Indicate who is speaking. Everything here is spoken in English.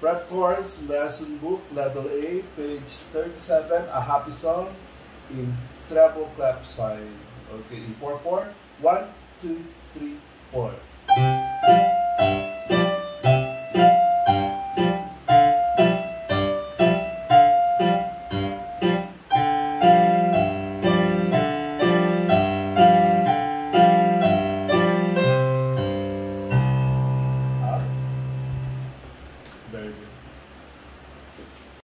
Speaker 1: Prep course, lesson book, level A, page 37, a happy song in treble clef sign. Okay, in 4 4. 1, 2, 3, 4. very good.